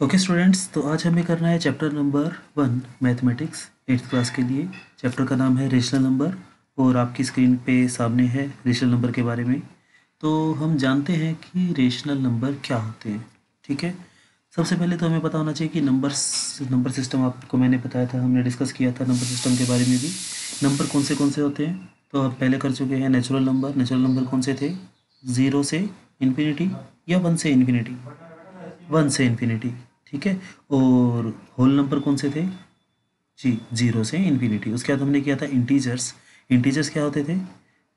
Okay students तो आज हमें करना है chapter number one mathematics eighth class के लिए। चैप्टर का नाम है रेशनल नंबर और आपकी स्क्रीन पे सामने है रेशनल नंबर के बारे में। तो हम जानते हैं कि रेशनल नंबर क्या होते हैं, ठीक है? सबसे पहले तो हमें पता होना चाहिए कि नंबर नंबर सिस्टम आपको मैंने बताया था, हमने डिस्कस किया था नंबर सिस्टम के बारे में भी। नंबर कौन से कौन से होते हैं? तो हम पहले कर चुके हैं नेचुरल नंबर नेचुरल नंबर कौन से थे? ज़ीरो से इन्फिनिटी या वन से इन्फिनिटी वन से इन्फिनिटी ठीक है? और होल नंबर कौन से थे? जी ज़ीरो से इन्फिनिटी उसके बाद हमने किया था इंटीजर्स इंटीजर्स क्या होते थे?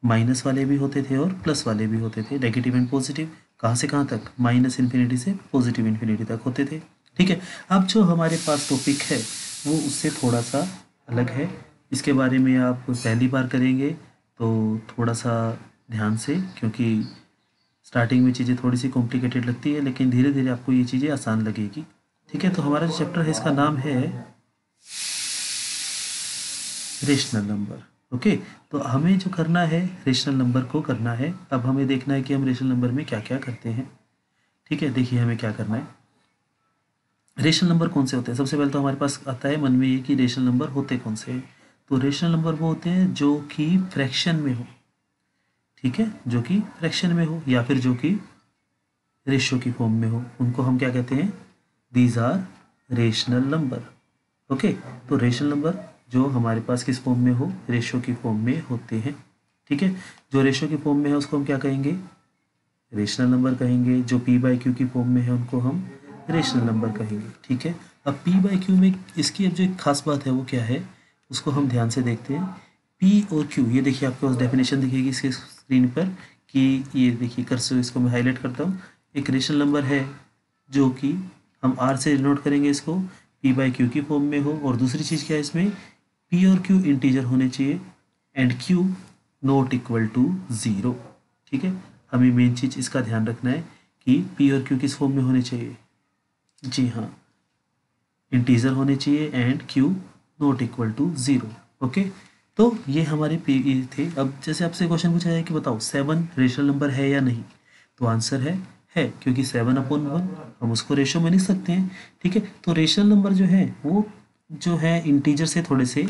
माइनस वाले भी होते थे और प्लस वाले भी होते थे. नेगेटिव एंड पॉजिटिव कहाँ से कहाँ तक? माइनस इन्फिनिटी से पॉजिटिव इन्फिनिटी तक होते थे. ठीक है? अब जो हमारे पास टॉपिक है, वो उससे थोड़ा सा अलग है. इसके बारे में आप पहली बार करेंगे तो थोड़ा सा ध्यान से, क्योंकि स्टार्टिंग में चीज़ें थोड़ी सी कॉम्प्लिकेटेड लगती है, लेकिन धीरे धीरे आपको ये चीज़ें आसान लगेगी. ठीक है तो हमारा जो चैप्टर है, इसका नाम है रेशनल नंबर ओके तो हमें जो करना है रेशनल नंबर को करना है अब हमें देखना है कि हम रेशनल नंबर में क्या क्या करते हैं। ठीक है, देखिए हमें क्या करना है। रेशनल नंबर कौन से होते हैं? सबसे पहले तो हमारे पास आता है मन में ये कि रेशनल नंबर होते कौन से हैं? तो रेशनल नंबर वो होते हैं जो कि फ्रैक्शन में हो। ठीक है, जो कि फ्रैक्शन में हो या फिर जो कि रेशो की फॉर्म में हो। उनको हम क्या कहते हैं? These are rational number okay तो रेशनल नंबर जो हमारे पास किस फॉर्म में हो? रेशो की फॉर्म में होते हैं। ठीक है? जो रेशो की फॉर्म में है, उसको हम क्या कहेंगे? रेशनल नंबर कहेंगे। जो पी बाई क्यू की फॉर्म में है, उनको हम रेशनल नंबर कहेंगे। ठीक है? अब पी बाई क्यू में इसकी अब जो एक खास बात है, वो क्या है? उसको हम ध्यान से देखते हैं। पी और क्यू ये देखिए आपके पास डेफिनेशन दिखेगी इसके स्क्रीन पर कि ये देखिए कर इसको मैं हाईलाइट करता हूँ। एक रेशनल नंबर है जो कि हम आर से डिनोट करेंगे इसको पी बाई क्यू की फॉर्म में हो। और दूसरी चीज़ क्या है इसमें? पी और क्यू इंटीजर होने चाहिए and q not equal to zero ठीक है? हमें मेन चीज़ इसका ध्यान रखना है कि पी और क्यू किस फॉर्म में होने चाहिए? जी हाँ। इंटीजर होने चाहिए and q not equal to zero okay? तो ये हमारे पी थे। अब जैसे आपसे क्वेश्चन पूछा जाए कि बताओ सेवन रेशनल नंबर है या नहीं? तो आंसर है है, क्योंकि सेवन अपॉन वन हम उसको रेशो में लिख सकते हैं, ठीक है? तो रेशनल नंबर जो है, वो जो है इंटीजर से थोड़े से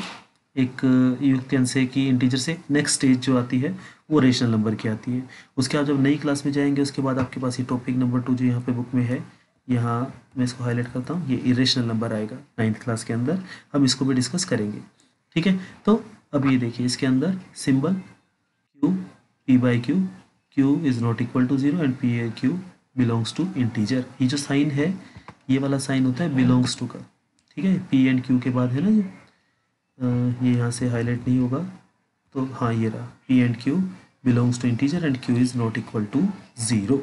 एक यू कैन से कि इंटीजर से नेक्स्ट स्टेज जो आती है, वो रेशनल नंबर की आती है। उसके बाद जब नई क्लास में जाएँगे, उसके बाद आपके पास ये टॉपिक नंबर टू जो यहाँ पे बुक में है, यहाँ मैं इसको हाईलाइट करता हूँ, ये इरेशनल नंबर आएगा नाइन्थ क्लास के अंदर, हम इसको भी डिस्कस करेंगे, ठीक है? तो अब ये देखिए, इसके अंदर symbol q p by q q is not equal to zero and p q belongs to integer ये जो साइन है, ये वाला साइन होता है बिलोंग्स टू का। ठीक है? पी एंड क्यू के बाद है ना ये? ये यहाँ से हाईलाइट नहीं होगा। तो हाँ ये रहा। P and q belongs to integer and q is not equal to zero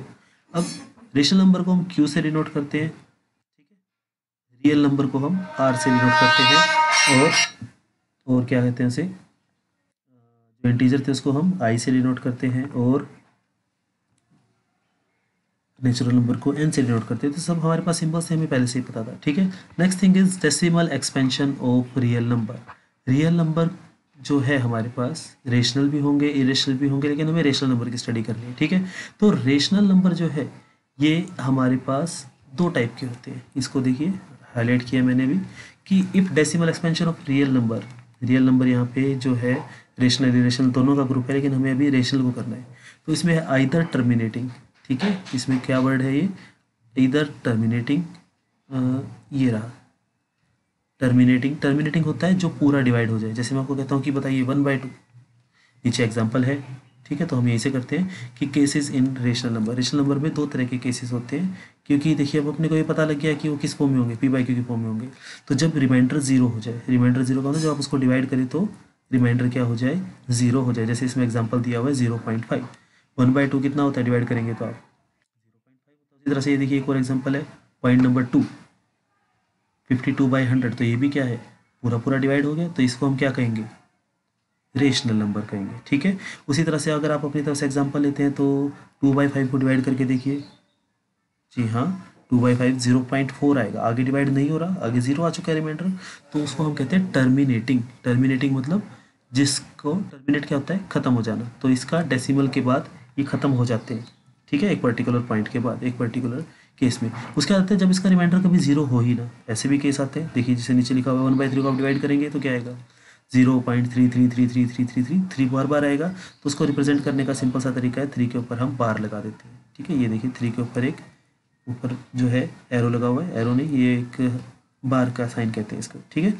अब रेशनल नंबर को हम क्यू से डिनोट करते हैं। ठीक है? रियल नंबर को हम आर से डिनोट करते हैं। और और क्या कहते हैं उसे जो इंटीजर थे उसको हम आई से डिनोट करते हैं। और नेचुरल नंबर को एन से डिनोट करते हैं तो सब हमारे पास सिंबल्स से हमें पहले से ही पता था, ठीक है? Next thing is decimal expansion of real number real number जो है हमारे पास रेशनल भी होंगे इरेशनल भी होंगे, लेकिन हमें रेशनल नंबर की स्टडी करनी है, ठीक है? तो रेशनल नंबर जो है, ये हमारे पास दो टाइप के होते हैं। इसको देखिए हाईलाइट किया मैंने भी, कि if decimal expansion of real number real number यहाँ पे जो है रेशनल इरेशनल दोनों का ग्रुप है, लेकिन हमें अभी रेशनल को करना है। तो इसमें है आइदर टर्मिनेटिंग ठीक है? इसमें क्या वर्ड है ये? इधर टर्मिनेटिंग ये रहा। टर्मिनेटिंग टर्मिनेटिंग होता है जो पूरा डिवाइड हो जाए। जैसे मैं आपको कहता हूँ कि बताइए वन बाई टू नीचे एग्ज़ाम्पल है, ठीक है? तो हम यही से करते हैं कि cases in rational number rational number में दो तरह के केसेस होते हैं, क्योंकि देखिए, अब अपने को ये पता लग गया कि वो किस फॉर्म में होंगे पी बाई क्यू के फॉर्म में होंगे। तो जब रिमाइंडर ज़ीरो हो जाए रिमाइंडर ज़ीरो का मतलब जब आप उसको डिवाइड करें तो रिमाइंडर क्या हो जाए? ज़ीरो हो जाए। जैसे इसमें एग्ज़ाम्पल दिया हुआ है zero point five one by two कितना होता है? डिवाइड करेंगे तो आप। इसी तरह से ये देखिए, एक और एग्ज़ाम्पल है point number two fifty two by hundred तो ये भी क्या है? पूरा पूरा डिवाइड हो गया तो इसको हम क्या कहेंगे? रेशनल नंबर कहेंगे, ठीक है? उसी तरह से अगर आप अपनी तरफ़ से एग्ज़ाम्पल लेते हैं तो टू बाई फाइव को डिवाइड करके देखिए। जी हाँ two by five zero point four आएगा। आगे डिवाइड नहीं हो रहा, आगे ज़ीरो आ चुका है रिमाइंडर तो उसको हम कहते हैं टर्मिनेटिंग टर्मिनेटिंग मतलब जिसको टर्मिनेट क्या होता है? ख़त्म हो जाना। तो इसका डेसिमल के बाद ये ख़त्म हो जाते हैं ठीक है एक पर्टिकुलर पॉइंट के बाद एक पर्टिकुलर केस में उसके आते हैं जब इसका रिमाइंडर कभी ज़ीरो हो ही ना ऐसे भी केस आते हैं देखिए जिसे नीचे लिखा हुआ वन बाई थ्री को आप डिवाइड करेंगे तो क्या आएगा zero point three three three three three three three three बार बार आएगा तो उसको रिप्रेजेंट करने का सिंपल सा तरीका है थ्री के ऊपर हम बार लगा देते हैं ठीक है ये देखिए थ्री के ऊपर एक ऊपर जो है एरो लगा हुआ है एरो नहीं ये एक बार का साइन कहते हैं इसको, ठीक है?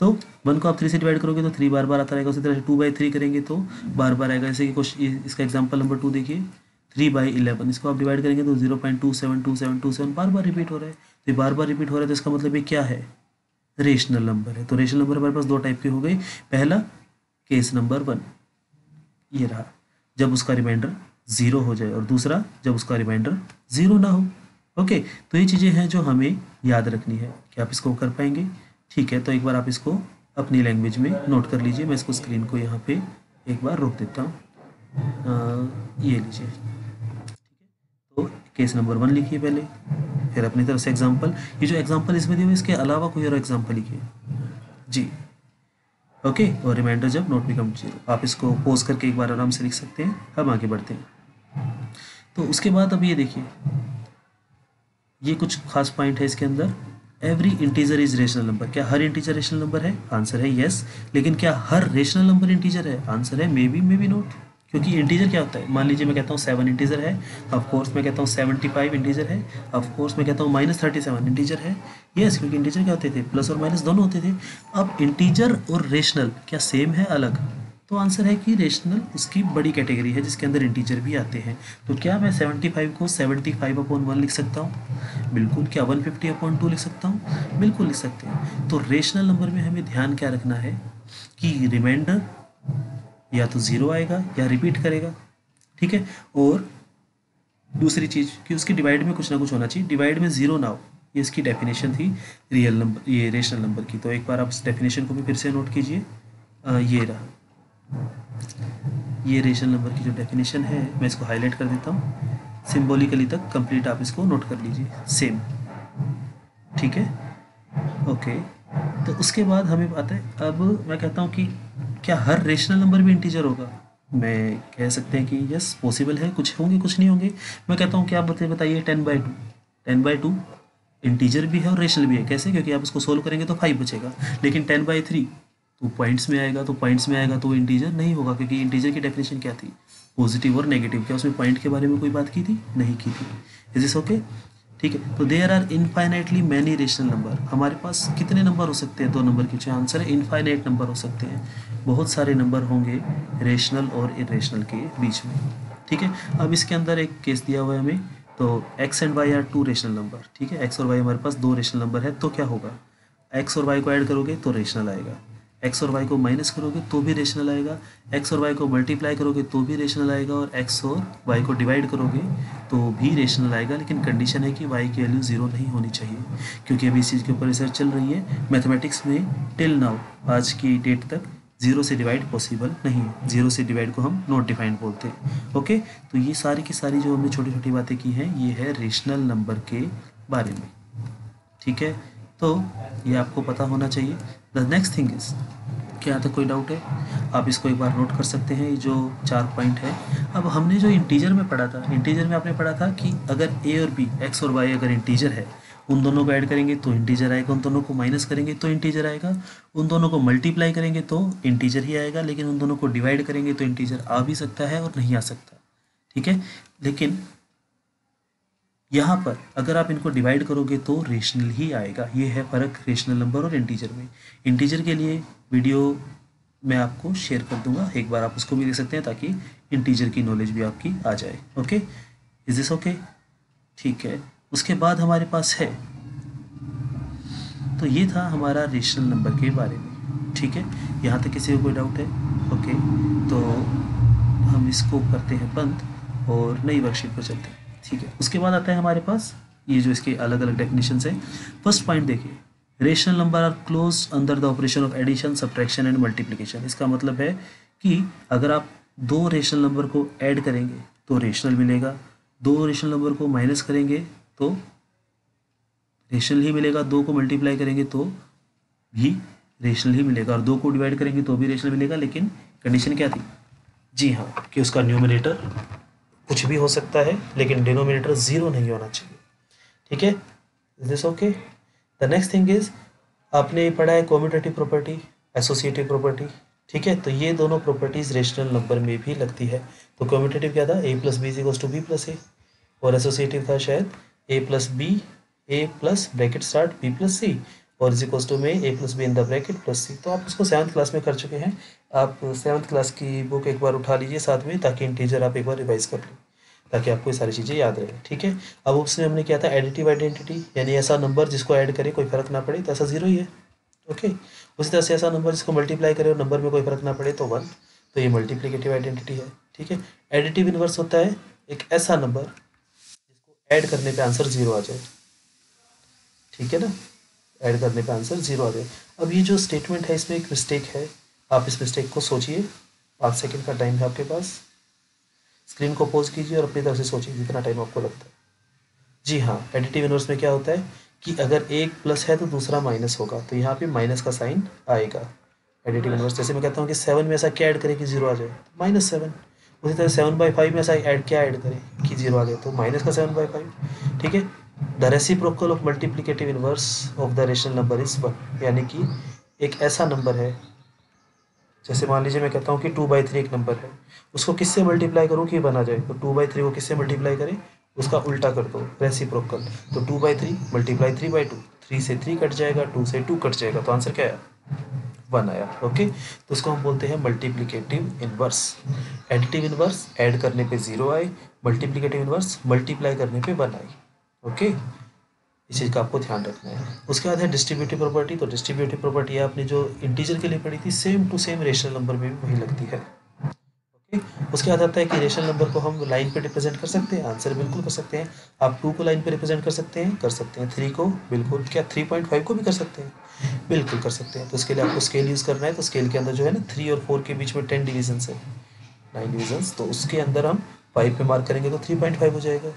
तो वन को आप थ्री से डिवाइड करोगे तो थ्री बार बार आता रहेगा, उसी तरह से टू बाई थ्री करेंगे तो बार बार आएगा। जैसे कि क्वेश्चन इसका एग्ज़ाम्पल नंबर टू देखिए थ्री बाई इलेवन इसको आप डिवाइड करेंगे तो zero point two seven two seven two seven बार बार रिपीट हो रहा है। तो ये बार बार रिपीट हो रहा है तो इसका मतलब ये क्या है? रेशनल नंबर है। तो रेशनल नंबर हमारे पास दो टाइप के हो गए। पहला केस नंबर वन ये रहा। जब उसका रिमाइंडर ज़ीरो हो जाए, और दूसरा, जब उसका रिमाइंडर ज़ीरो ना हो। ओके तो ये चीज़ें हैं जो हमें याद रखनी है कि आप इसको कर पाएँगे। ठीक है तो एक बार आप इसको अपनी लैंग्वेज में नोट कर लीजिए। मैं इसको स्क्रीन को यहाँ पे एक बार रोक देता हूँ। ये लीजिए। तो केस नंबर वन लिखिए पहले, फिर अपनी तरफ़ से एग्जांपल ये जो एग्जांपल इसमें दिए हुए इसके अलावा कोई और एग्जांपल लिखिए। जी। ओके, और रिमाइंडर जब नोट बिकम ज़ीरो आप इसको पोज करके एक बार आराम से लिख सकते हैं। हम आगे बढ़ते हैं। तो उसके बाद अब ये देखिए ये कुछ खास पॉइंट है इसके अंदर। Every integer is rational number क्या हर इंटीजर रेशनल नंबर है? आंसर है यस लेकिन क्या हर रेशनल नंबर इंटीजर है? आंसर है may be may be not क्योंकि इंटीजर क्या होता है? मान लीजिए मैं कहता हूँ सेवन इंटीजर है ऑफ़ कोर्स मैं कहता हूँ सेवेंटी फाइव इंटीजर है ऑफ़ कोर्स मैं कहता हूँ माइनस थर्टी सेवन इंटीजर है। यस क्योंकि इंटीजर क्या होते थे? प्लस और माइनस दोनों होते थे। अब इंटीजर और रेशनल क्या सेम है? अलग। तो आंसर है कि रेशनल उसकी बड़ी कैटेगरी है, जिसके अंदर इंटीजर भी आते हैं। तो क्या मैं 75 को 75 फाइव अपॉन वन लिख सकता हूँ? बिल्कुल क्या 150 फिफ्टी अपॉन टू लिख सकता हूँ? बिल्कुल लिख सकते हैं। तो रेशनल नंबर में हमें ध्यान क्या रखना है? कि रिमाइंडर या तो ज़ीरो आएगा या रिपीट करेगा। ठीक है? और दूसरी चीज़ कि उसकी डिवाइड में कुछ ना कुछ होना चाहिए। डिवाइड में ज़ीरो ना हो ये इसकी डेफिनेशन थी रियल नंबर ये रेशनल नंबर की। तो एक बार आप डेफिनेशन को भी फिर से नोट कीजिए। ये रहा। ये रेशनल नंबर की जो डेफिनेशन है, मैं इसको हाईलाइट कर देता हूँ। सिम्बोलिकली तक कंप्लीट आप इसको नोट कर लीजिए। सेम ठीक है? ओके तो उसके बाद हमें आता है, अब मैं कहता हूँ कि क्या हर रेशनल नंबर भी इंटीजर होगा? मैं कह सकते हैं कि यस पॉसिबल है। कुछ होंगे, कुछ नहीं होंगे। मैं कहता हूँ कि आप बताइए ten by two ten by two integer भी है और रेशनल भी है। कैसे? क्योंकि आप उसको सोल्व करेंगे तो फाइव बचेगा। लेकिन टेन बाई थ्री तो पॉइंट्स में आएगा तो पॉइंट्स में आएगा तो इंटीजर नहीं होगा, क्योंकि इंटीजर की डेफिनेशन क्या थी? पॉजिटिव और नेगेटिव क्या उसमें पॉइंट के बारे में कोई बात की थी? नहीं की थी। इज़ इस ओके ठीक है तो there are infinitely many rational number हमारे पास कितने नंबर हो सकते हैं? दो नंबर के आंसर है इनफाइनाइट नंबर हो सकते हैं। बहुत सारे नंबर होंगे रेशनल और इरेशनल के बीच में। ठीक है, अब इसके अंदर एक केस दिया हुआ है हमें तो x and y are two rational number ठीक है एक्स और वाई हमारे पास दो रेशनल नंबर है तो क्या होगा? एक्स और वाई को ऐड करोगे तो रेशनल आएगा। एक्स और वाई को माइनस करोगे तो भी रेशनल आएगा। एक्स और वाई को मल्टीप्लाई करोगे तो भी रेशनल आएगा और एक्स और वाई को डिवाइड करोगे तो भी रेशनल आएगा। लेकिन कंडीशन है कि वाई की वैल्यू ज़ीरो नहीं होनी चाहिए, क्योंकि अभी इस चीज़ के ऊपर रिसर्च चल रही है। मैथमेटिक्स में टिल नाउ आज की डेट तक ज़ीरो से डिवाइड पॉसिबल नहीं है। ज़ीरो से डिवाइड को हम नॉट डिफाइंड बोलते हैं। ओके तो ये सारी की सारी जो हमने छोटी छोटी बातें की हैं, ये है रेशनल नंबर के बारे में। ठीक है? तो ये आपको पता होना चाहिए। द नेक्स्ट थिंग इज़ क्या आता कोई डाउट है? आप इसको एक बार नोट कर सकते हैं जो चार पॉइंट है। अब हमने जो इंटीजर में पढ़ा था इंटीजर में आपने पढ़ा था कि अगर ए और बी एक्स और वाई अगर इंटीजर है, उन दोनों को ऐड करेंगे तो इंटीजर आएगा, उन दोनों को माइनस करेंगे तो इंटीजर आएगा, उन दोनों को मल्टीप्लाई करेंगे तो इंटीजर ही आएगा, लेकिन उन दोनों को डिवाइड करेंगे तो इंटीजर आ भी सकता है और नहीं आ सकता। ठीक है? लेकिन यहाँ पर अगर आप इनको डिवाइड करोगे तो रेशनल ही आएगा। ये है फ़र्क रेशनल नंबर और इंटीजर में। इंटीजर के लिए वीडियो मैं आपको शेयर कर दूँगा। एक बार आप उसको भी देख सकते हैं ताकि इंटीजर की नॉलेज भी आपकी आ जाए। ओके इज़ दिस ओके ठीक है। उसके बाद हमारे पास है। तो ये था हमारा रेशनल नंबर के बारे में। ठीक है? यहाँ तक किसी को कोई डाउट है? ओके तो हम इसको करते हैं बंद और नई वर्कशीट पर चलते हैं। ठीक है। उसके बाद आता है हमारे पास ये जो इसके अलग अलग डेफिनेशन है। फ़र्स्ट पॉइंट देखिए rational number are close under the operation of addition subtraction and multiplication इसका मतलब है कि अगर आप दो रेशनल नंबर को ऐड करेंगे तो रेशनल मिलेगा। दो रेशनल नंबर को माइनस करेंगे तो रेशनल ही मिलेगा। दो को मल्टीप्लाई करेंगे तो भी रेशनल ही मिलेगा। और दो को डिवाइड करेंगे तो भी रेशनल मिलेगा। लेकिन कंडीशन क्या थी? जी हाँ कि उसका न्यूमिनेटर कुछ भी हो सकता है, लेकिन डिनोमिनेटर ज़ीरो नहीं होना चाहिए। ठीक है? Is this okay the next thing is आपने पढ़ा है कॉम्यूटेटिव प्रॉपर्टी एसोसिएटिव प्रॉपर्टी ठीक है? तो ये दोनों प्रॉपर्टीज़ रेशनल नंबर में भी लगती है। तो कॉम्यूटेटिव क्या था? A plus b is to b plus a और एसोसिएटिव था शायद a plus b a plus bracket start b plus c और इज़ टू में a plus b in the bracket plus c तो आप उसको सेवन्थ क्लास में कर चुके हैं। आप सेवन्थ क्लास की बुक एक बार उठा लीजिए साथ में, ताकि इंटीजर आप एक बार रिवाइज कर लें, ताकि आपको ये सारी चीज़ें याद रहे, ठीक है? अब उसमें हमने किया था एडिटिव आइडेंटिटी यानी ऐसा नंबर जिसको ऐड करे, कोई फ़र्क ना पड़े तो ऐसा ज़ीरो ही है, ओके? उसी तरह से ऐसा नंबर जिसको मल्टीप्लाई करे और नंबर में कोई फ़र्क ना पड़े तो वन तो ये मल्टीप्लीकेटिव आइडेंटिटी है, ठीक है? एडिटिव इनवर्स होता है, एक ऐसा नंबर जिसको ऐड करने पे आंसर ज़ीरो आ जाए, ठीक है ना? ऐड करने पे आंसर ज़ीरो आ जाए। अब ये जो स्टेटमेंट है, इसमें एक मिस्टेक है आप इस मिस्टेक को सोचिए। पाँच सेकेंड का टाइम है आपके पास। स्क्रीन को पोज कीजिए और अपनी तरफ़ से सोचिए जितना टाइम आपको लगता है। जी हाँ एडिटिव इनवर्स में क्या होता है कि अगर एक प्लस है तो दूसरा माइनस होगा। तो यहाँ पे माइनस का साइन आएगा। एडिटिव इनवर्स जैसे मैं कहता हूँ कि सेवन में ऐसा क्या ऐड करें कि ज़ीरो आ जाए? माइनस सेवन उसी तरह सेवन बाई फाइव में ऐसा ऐड क्या ऐड करें कि ज़ीरो आ जाए? तो माइनस का सेवन बाई फाइव ठीक है? The reciprocal of multiplicative inverse of the rational number is one यानी कि एक ऐसा नंबर है जैसे मान लीजिए मैं कहता हूँ कि टू बाई थ्री एक नंबर है, उसको किससे मल्टीप्लाई करूँ कि बन जाए? तो टू बाई थ्री को किससे मल्टीप्लाई करें? उसका उल्टा कर दो रेसिप्रोकल तो two by three multiply three by two three से थ्री कट जाएगा टू से टू कट जाएगा। तो आंसर क्या आया? वन आया ओके तो उसको हम बोलते हैं multiplicative inverse additive inverse add करने पे ज़ीरो आए मल्टीप्लीकेटिव इनवर्स मल्टीप्लाई करने पे वन आई ओके इस चीज़ का आपको ध्यान रखना है। उसके बाद है डिस्ट्रीब्यूटिव प्रॉपर्टी तो डिस्ट्रीब्यूटिव प्रॉपर्टी आपने जो इंटीजर के लिए पढ़ी थी same to same rational number में भी वही लगती है। उसके बाद आता है कि रेशनल नंबर को हम लाइन पे रिप्रेजेंट कर सकते हैं आंसर बिल्कुल कर सकते हैं। आप टू को लाइन पे रिप्रेजेंट कर सकते हैं, कर सकते हैं थ्री को, बिल्कुल क्या थ्री पॉइंट फाइव को भी कर सकते हैं? बिल्कुल कर सकते हैं। तो इसके लिए आपको स्केल यूज़ करना है तो स्केल के अंदर जो है ना थ्री और फोर के बीच में टेन डिविजन है। नाइन डिविजन तो उसके अंदर हम फाइव पे मार्क करेंगे तो थ्री पॉइंट फाइव हो जाएगा।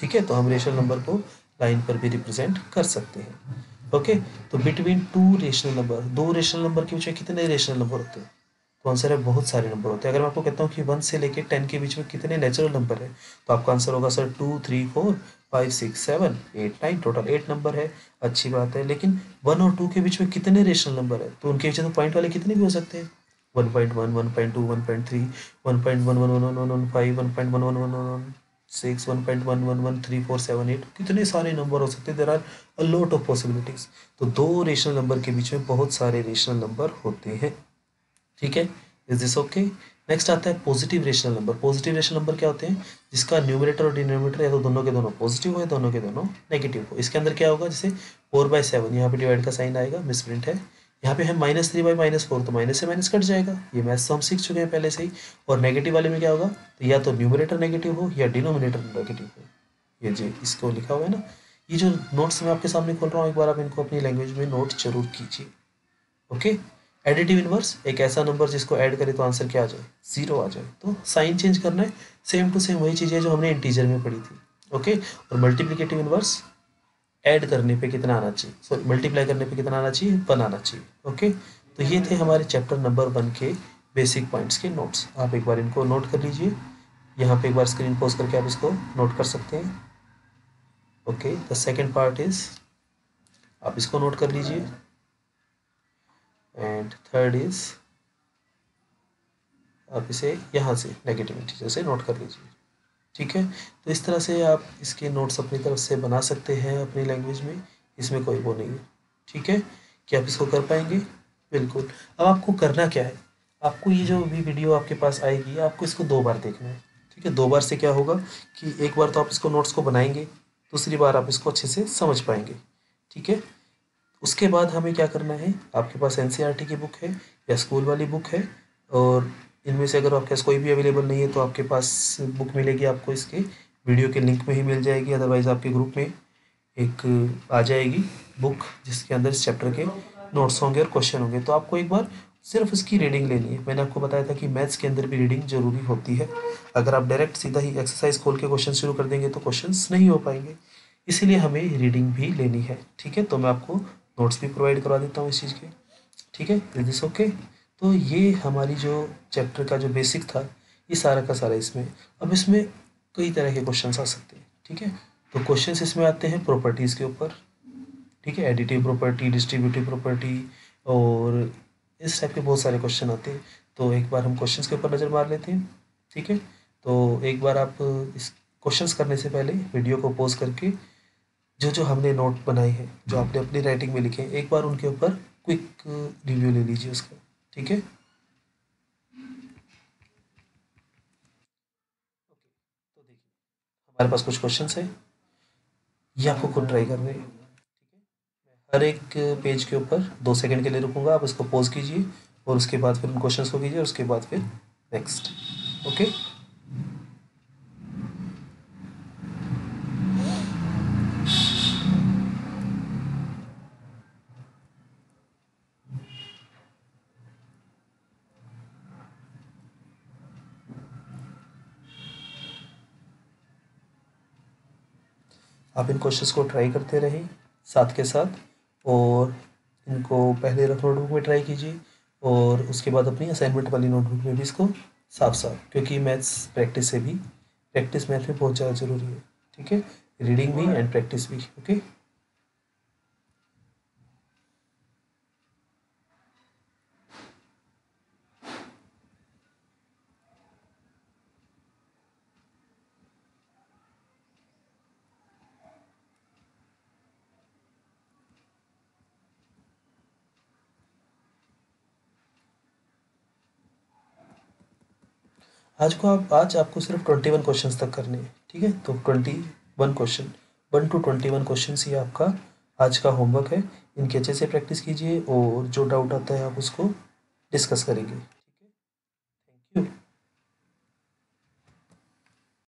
ठीक है? तो हम रेशनल नंबर को लाइन पर भी रिप्रेजेंट कर सकते हैं ओके तो बिटवीन टू रेशनल नंबर दो रेशनल नंबर के बीच में कितने रेशनल नंबर होते हैं तो आंसर है बहुत सारे नंबर होते हैं अगर मैं आपको कहता हूँ कि वन से लेकर टेन के बीच में कितने नेचुरल नंबर है तो आपका आंसर होगा sir two three four five six seven eight nine total eight number है अच्छी बात है लेकिन वन और टू के बीच में कितने रेशनल नंबर है तो उनके बीच में पॉइंट वाले कितने भी हो सकते हैं one point one one point two one point three one point one one one one one five one point one one one one one six one point one one one three four seven eight. कितने सारे नंबर हो सकते हैं? There are a lot of possibilities तो दो rational number के बीच में बहुत सारे रेशनल नंबर होते हैं। ठीक है? इज़ दिस ओके नेक्स्ट आता है positive rational number positive rational number क्या होते हैं? जिसका न्यूमिनेटर और डिनोमिनेटर या तो दोनों के दोनों पॉजिटिव हो या दोनों के दोनों नेगेटिव हो। इसके अंदर क्या होगा? जैसे फोर बाय सेवन यहाँ पे डिवाइड का साइन आएगा मिसप्रिंट है। यहाँ पे है minus three by minus four तो माइनस से माइनस कट जाएगा। ये मैथ्स तो हम सीख चुके हैं पहले से ही। और नेगेटिव वाले में क्या होगा? तो या तो न्यूमिनेटर नेगेटिव हो या डिनोमिनेटर नेगेटिव हो। ये जी इसको लिखा हुआ है ना, ये जो नोट्स मैं आपके सामने खोल रहा हूँ, एक बार आप इनको अपनी लैंग्वेज में नोट ज़रूर कीजिए। ओके एडिटिव इनवर्स एक ऐसा नंबर जिसको ऐड करें तो आंसर क्या आ जाए? ज़ीरो आ जाए। तो साइन चेंज करना है। सेम टू सेम वही चीज़ जो हमने इंटीजर में पढ़ी थी। ओके और मल्टीप्लीकेटिव इनवर्स ऐड करने पे कितना आना चाहिए? सॉरी मल्टीप्लाई करने पे कितना आना चाहिए? वन आना चाहिए ओके तो ये थे हमारे चैप्टर नंबर वन के बेसिक पॉइंट्स के नोट्स आप एक बार इनको नोट कर लीजिए। यहाँ पे एक बार स्क्रीन पोज करके आप इसको नोट कर सकते हैं। Okay the second part is आप इसको नोट कर लीजिए। एंड थर्ड इज़ आप इसे यहाँ से नेगेटिव नेगेटिविटी से नोट कर लीजिए। ठीक है? तो इस तरह से आप इसके नोट्स अपनी तरफ़ से बना सकते हैं अपनी लैंग्वेज में। इसमें कोई वो नहीं है। ठीक है? कि आप इसको कर पाएँगे? बिल्कुल। अब आपको करना क्या है? आपको ये जो भी वीडियो आपके पास आएगी, आपको इसको दो बार देखना है। ठीक है? दो बार से क्या होगा कि एक बार तो आप इसको नोट्स को बनाएँगे, दूसरी बार आप इसको अच्छे से समझ पाएँगे। ठीक है? उसके बाद हमें क्या करना है? आपके पास एन e की बुक है या स्कूल वाली बुक है और इनमें से अगर आपके पास कोई भी अवेलेबल नहीं है तो आपके पास बुक मिलेगी आपको इसके। वीडियो के लिंक में ही मिल जाएगी अदरवाइज़ आपके ग्रुप में एक आ जाएगी बुक, जिसके अंदर इस चैप्टर के नोट्स होंगे और क्वेश्चन होंगे। तो आपको एक बार सिर्फ़ इसकी रीडिंग लेनी है। मैंने आपको बताया था कि मैथ्स के अंदर भी रीडिंग ज़रूरी होती है। अगर आप डायरेक्ट सीधा ही एक्सरसाइज खोल के क्वेश्चन शुरू कर देंगे तो क्वेश्चन नहीं हो पाएँगे। इसीलिए हमें रीडिंग भी लेनी है। ठीक है? तो मैं आपको नोट्स भी प्रोवाइड करवा देता हूँ इस चीज़ के। ठीक है? दिस ओके तो ये हमारी जो चैप्टर का जो बेसिक था, ये सारा का सारा इसमें। अब इसमें कई तरह के क्वेश्चन आ सकते हैं, ठीक है? तो क्वेश्चंस इसमें आते हैं प्रॉपर्टीज़ के ऊपर, ठीक है? एडिटिव प्रॉपर्टी डिस्ट्रीब्यूटिव प्रॉपर्टी और इस टाइप के बहुत सारे क्वेश्चन आते हैं। तो एक बार हम क्वेश्चंस के ऊपर नज़र मार लेते हैं, ठीक है? तो एक बार आप इस क्वेश्चंस करने से पहले वीडियो को पोज करके जो जो हमने नोट बनाए हैं, जो आपने अपनी राइटिंग में लिखे हैं, एक बार उनके ऊपर क्विक रिव्यू ले लीजिए उसका। ठीक है? तो देखिए, हमारे पास कुछ क्वेश्चन है। ये आपको खुद ट्राई ठीक है? हर एक पेज के ऊपर दो सेकंड के लिए रुकूँगा, आप इसको पॉज कीजिए, और उसके बाद फिर उन क्वेश्चंस को कीजिए उसके बाद फिर नेक्स्ट ओके आप इन क्वेश्चंस को ट्राई करते रहें साथ के साथ और इनको पहले नोटबुक में ट्राई कीजिए और उसके बाद अपनी असाइनमेंट वाली नोटबुक में भी इसको साफ़ साफ़ क्योंकि मैथ्स प्रैक्टिस से भी प्रैक्टिस मैथ में बहुत ज़्यादा ज़रूरी है ठीक है? रीडिंग भी एंड प्रैक्टिस भी ओके आज को आप आज आपको सिर्फ़ ट्वेंटी वन क्वेश्चन तक करने हैं, ठीक है? तो twenty one question one two twenty one question ही आपका आज का होमवर्क है। इनके अच्छे से प्रैक्टिस कीजिए और जो डाउट आता है आप उसको डिस्कस करेंगे।